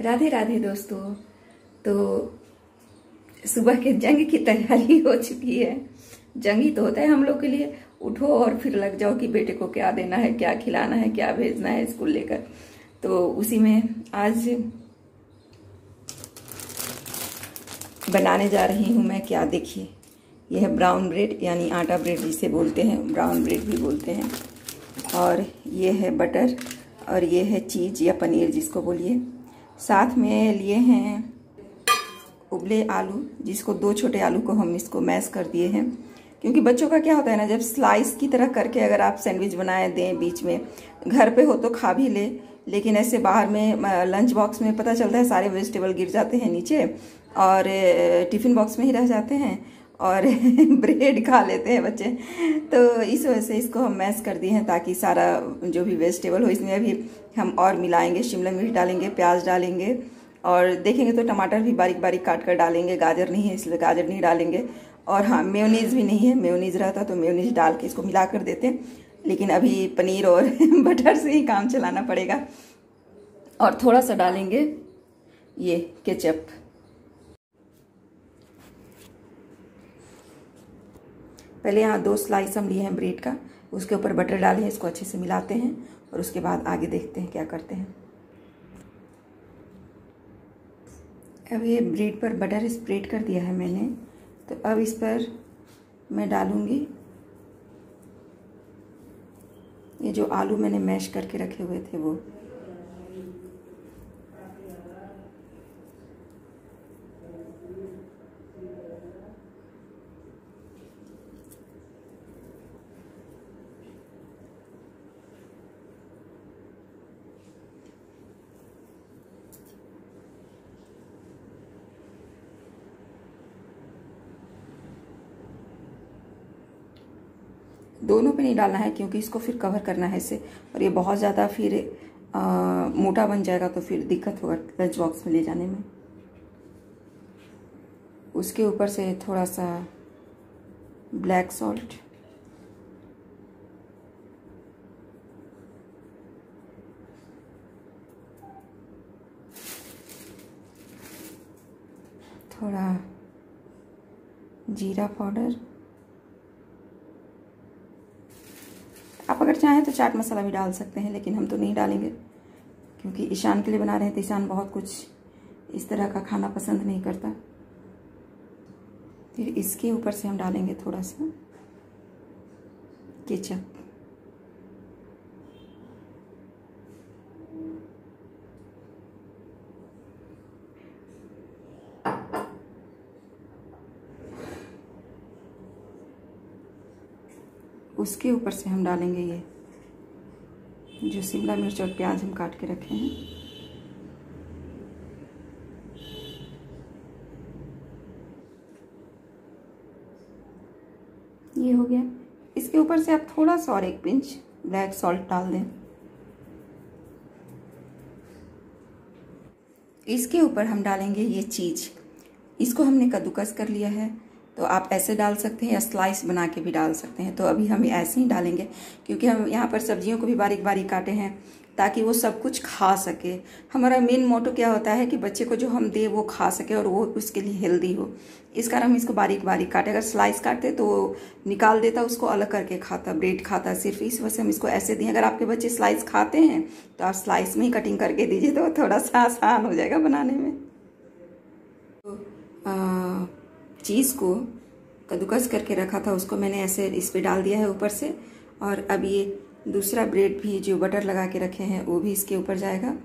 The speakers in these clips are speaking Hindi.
राधे राधे दोस्तों। तो सुबह के जंग की तैयारी हो चुकी है। जंग ही तो होता है हम लोग के लिए। उठो और फिर लग जाओ कि बेटे को क्या देना है, क्या खिलाना है, क्या भेजना है स्कूल लेकर। तो उसी में आज बनाने जा रही हूँ मैं क्या देखिए। यह है ब्राउन ब्रेड यानी आटा ब्रेड जिसे बोलते हैं, ब्राउन ब्रेड भी बोलते हैं। और ये है बटर और ये है चीज़ या पनीर जिसको बोलिए। साथ में लिए हैं उबले आलू, जिसको दो छोटे आलू को हम इसको मैश कर दिए हैं। क्योंकि बच्चों का क्या होता है ना, जब स्लाइस की तरह करके अगर आप सैंडविच बनाए दें बीच में, घर पे हो तो खा भी ले, लेकिन ऐसे बाहर में लंच बॉक्स में पता चलता है सारे वेजिटेबल गिर जाते हैं नीचे, और टिफ़िन बॉक्स में ही रह जाते हैं। और ब्रेड खा लेते हैं बच्चे। तो इस वजह से इसको हम मैश कर दिए हैं ताकि सारा जो भी वेजिटेबल हो, इसमें अभी हम और मिलाएँगे, शिमला मिर्च डालेंगे, प्याज डालेंगे और देखेंगे तो टमाटर भी बारीक बारीक काट कर डालेंगे, गाजर नहीं है, इसलिए गाजर नहीं डालेंगे। और हाँ मेयोनीज भी नहीं है मेयोनीज रहता तो मेयोनीज डाल के इसको मिला कर देते लेकिन अभी पनीर और बटर से ही काम चलाना पड़ेगा। और थोड़ा सा डालेंगे ये केचप पहले यहाँ दो स्लाइस हम लिए हैं ब्रेड का, उसके ऊपर बटर डाले हैं, इसको अच्छे से मिलाते हैं और उसके बाद आगे देखते हैं क्या करते हैं। अब ये ब्रेड पर बटर स्प्रेड कर दिया है मैंने तो अब इस पर मैं डालूँगी ये जो आलू मैंने मैश करके रखे हुए थे वो। दोनों पे नहीं डालना है क्योंकि इसको फिर कवर करना है इसे। और ये बहुत ज़्यादा फिर आ, मोटा बन जाएगा तो फिर दिक्कत होगा लंच बॉक्स में ले जाने में। उसके ऊपर से थोड़ा सा ब्लैक सॉल्ट थोड़ा जीरा पाउडर आप अगर चाहें तो चाट मसाला भी डाल सकते हैं, लेकिन हम तो नहीं डालेंगे। क्योंकि ईशान के लिए बना रहे हैं तो ईशान बहुत कुछ इस तरह का खाना पसंद नहीं करता। फिर इसके ऊपर से हम डालेंगे थोड़ा सा केचप। उसके ऊपर से हम डालेंगे ये, जो शिमला मिर्च और प्याज हम काट के रखे हैं। ये हो गया। इसके ऊपर से आप थोड़ा सा और एक पिंच ब्लैक सॉल्ट डाल दें। इसके ऊपर हम डालेंगे ये चीज़। इसको हमने कद्दूकस कर लिया है। तो आप ऐसे डाल सकते हैं या स्लाइस बना के भी डाल सकते हैं। तो अभी हम ऐसे ही डालेंगे, क्योंकि हम यहाँ पर सब्जियों को भी बारीक बारीक काटे हैं, ताकि वो सब कुछ खा सके। हमारा मेन मोटो क्या होता है कि बच्चे को जो हम दे वो खा सके और वो उसके लिए हेल्दी हो। इस कारण हम इसको बारीक बारीक काटे। अगर स्लाइस काटते तो निकाल देता, उसको अलग करके खाता ब्रेड खाता, सिर्फ़ इस वजह से हम इसको ऐसे दिए अगर आपके बच्चे स्लाइस खाते हैं तो आप स्लाइस में ही कटिंग करके दीजिए तो थोड़ा सा आसान हो जाएगा बनाने में। तो चीज़ को कद्दूकस करके रखा था, उसको मैंने ऐसे इस पर डाल दिया है ऊपर से। और अब ये दूसरा ब्रेड भी जो बटर लगा के रखे हैं, वो भी इसके ऊपर जाएगा।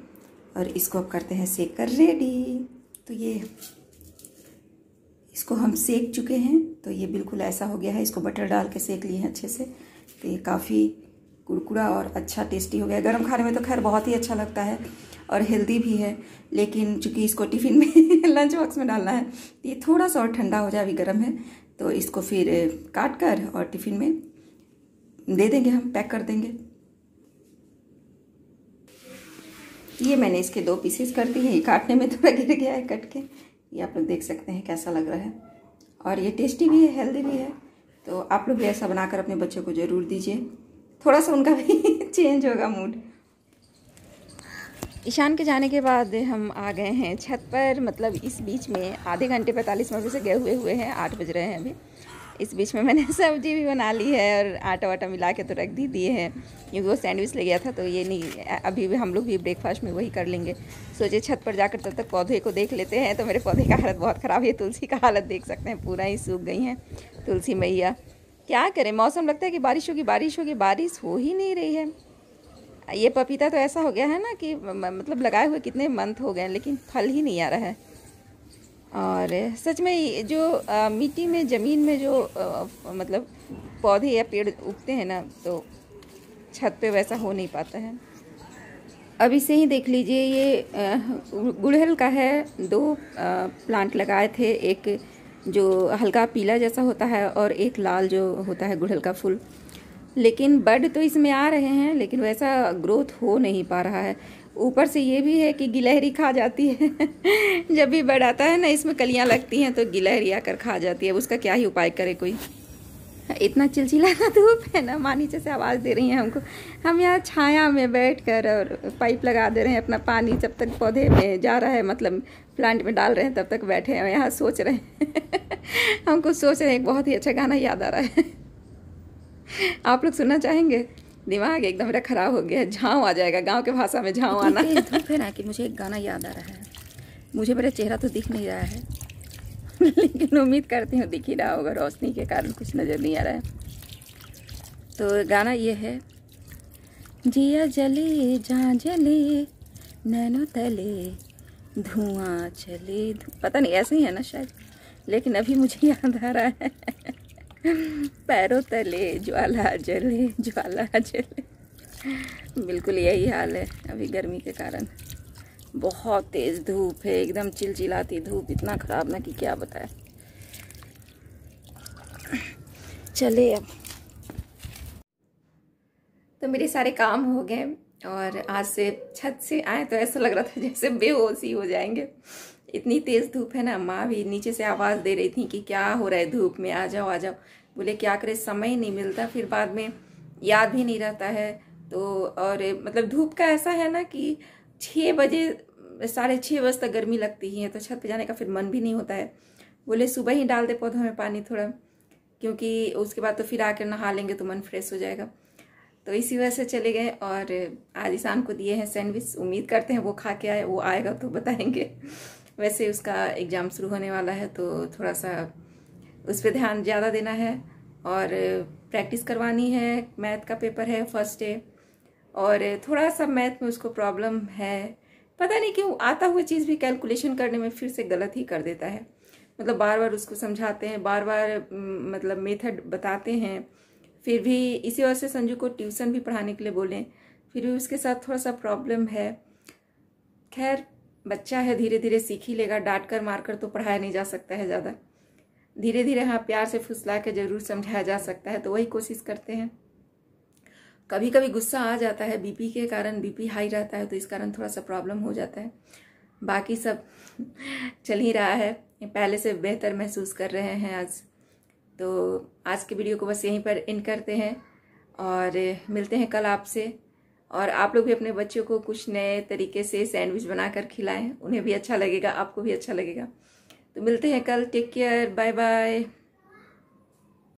और इसको अब करते हैं सेक कर रेडी। तो ये इसको हम सेक चुके हैं। तो ये बिल्कुल ऐसा हो गया है, इसको बटर डाल के सेक लिए हैं अच्छे से। तो ये काफ़ी कुरकुरा और अच्छा टेस्टी हो गया। गर्म खाने में तो खैर बहुत ही अच्छा लगता है और हेल्दी भी है, लेकिन चूँकि इसको टिफ़िन में, लंच बॉक्स में डालना है ये थोड़ा सा और ठंडा हो जाए अभी गर्म है तो इसको फिर काट कर और टिफ़िन में दे देंगे हम, पैक कर देंगे। ये मैंने इसके दो पीसेस कर दिए हैं, ये काटने में थोड़ा गिर गया है कट के। ये आप लोग देख सकते हैं कैसा लग रहा है। और ये टेस्टी भी है हेल्दी भी है तो आप लोग भी ऐसा बनाकर अपने बच्चों को ज़रूर दीजिए। थोड़ा सा उनका भी चेंज होगा मूड ईशान के जाने के बाद हम आ गए हैं छत पर मतलब इस बीच में आधे घंटे पैंतालीस मिनट से गए हुए हुए हैं, आठ बज रहे हैं अभी। इस बीच में मैंने सब्ज़ी भी बना ली है और आटा वाटा मिला के तो रख दी, दिए हैं। क्योंकि वो सैंडविच ले गया था तो ये नहीं अभी भी हम लोग भी ब्रेकफास्ट में वही कर लेंगे। सोचे छत पर जाकर तब तक पौधे को देख लेते हैं तो मेरे पौधे का हालत बहुत ख़राब है। तुलसी का हालत देख सकते हैं, पूरा ही सूख गई हैं। तुलसी मैया क्या करें? मौसम लगता है कि बारिश होगी बारिश होगी बारिश हो ही नहीं रही है। ये पपीता तो ऐसा हो गया है ना कि मतलब लगाए हुए कितने मंथ हो गए लेकिन फल ही नहीं आ रहा है। और सच में जो मिट्टी में ज़मीन में जो आ, मतलब पौधे या पेड़ उगते हैं ना तो छत पे वैसा हो नहीं पाता है। अब इसे ही देख लीजिए ये गुड़हल का है। दो प्लांट लगाए थे एक जो हल्का पीला जैसा होता है और एक लाल जो होता है गुड़हल का फूल। लेकिन बड तो इसमें आ रहे हैं, लेकिन वैसा ग्रोथ हो नहीं पा रहा है। ऊपर से ये भी है कि गिलहरी खा जाती है। जब भी बड आता है ना, इसमें कलियाँ लगती हैं तो गिलहरी आकर खा जाती है। उसका क्या ही उपाय करे कोई? इतना चिलचिलाना धूप है ना माँ नीचे से आवाज़ दे रही हैं हमको। हम यहाँ छाया में बैठ कर और पाइप लगा दे रहे हैं अपना पानी जब तक पौधे में जा रहा है मतलब प्लांट में डाल रहे हैं तब तक बैठे हैं यहाँ सोच रहे हैं। हमको सोच रहे हैं एक बहुत ही अच्छा गाना याद आ रहा है। आप लोग सुनना चाहेंगे? दिमाग एकदम मेरा ख़राब हो गया है झाँव आ जाएगा गाँव के भाषा में झाँव आना। धूप है ना कि मुझे एक गाना याद आ रहा है। मुझे मेरा चेहरा तो दिख नहीं रहा है। लेकिन उम्मीद करती हूँ दिख ही रहा होगा, रोशनी के कारण कुछ नज़र नहीं आ रहा है। तो गाना ये है, जिया जले, जहाँ जले, नैनो तले, धुआँ चले पता नहीं, ऐसे ही है ना शायद, लेकिन अभी मुझे याद आ रहा है। पैरों तले, ज्वाला जले ज्वाला जले। बिल्कुल यही हाल है अभी गर्मी के कारण। बहुत तेज़ धूप है, एकदम चिलचिलाती धूप, इतना ख़राब ना कि क्या बताए। चले अब। तो मेरे सारे काम हो गए और आज से छत से आए तो ऐसा लग रहा था जैसे बेहोशी हो जाएँगे। इतनी तेज़ धूप है ना, माँ भी नीचे से आवाज़ दे रही थी कि क्या हो रहा है धूप में, आ जाओ आ जाओ। बोले, क्या करे, समय नहीं मिलता। फिर बाद में याद भी नहीं रहता है। तो और मतलब धूप का ऐसा है ना कि छः बजे, साढ़े छः बजे तक गर्मी लगती ही है तो छत पे जाने का फिर मन भी नहीं होता है। बोले, सुबह ही डाल दे पौधों में पानी थोड़ा, क्योंकि उसके बाद तो फिर आकर नहा लेंगे तो मन फ्रेश हो जाएगा। तो इसी वजह से चले गए और आज ईशान को दिए हैं सैंडविच। उम्मीद करते हैं वो खा के आए, वो आएगा तो बताएँगे। वैसे उसका एग्ज़ाम शुरू होने वाला है तो थोड़ा सा उस पर ध्यान ज़्यादा देना है। और प्रैक्टिस करवानी है, मैथ का पेपर है, फ़र्स्ट डे। और थोड़ा सा मैथ में उसको प्रॉब्लम है। पता नहीं क्यों आता हुआ चीज़ भी कैलकुलेशन करने में फिर से गलत ही कर देता है। मतलब बार बार उसको समझाते हैं बार बार मतलब मेथड बताते हैं। फिर भी इसी वजह से संजू को ट्यूशन भी पढ़ाने के लिए बोले। फिर भी उसके साथ थोड़ा सा प्रॉब्लम है। खैर, बच्चा है धीरे धीरे सीख ही लेगा। डांट कर, मार कर तो पढ़ाया नहीं जा सकता है ज़्यादा। धीरे धीरे हाँ प्यार से फुसला के ज़रूर समझाया जा सकता है तो वही कोशिश करते हैं। कभी कभी गुस्सा आ जाता है बीपी के कारण, बीपी हाई रहता है तो इस कारण थोड़ा सा प्रॉब्लम हो जाता है। बाकी सब चल ही रहा है। पहले से बेहतर महसूस कर रहे हैं आज। तो आज के वीडियो को बस यहीं पर इन करते हैं और मिलते हैं कल आपसे। और आप लोग भी अपने बच्चों को कुछ नए तरीके से सैंडविच बनाकर खिलाएँ। उन्हें भी अच्छा लगेगा, आपको भी अच्छा लगेगा। तो मिलते हैं कल। Take care bye bye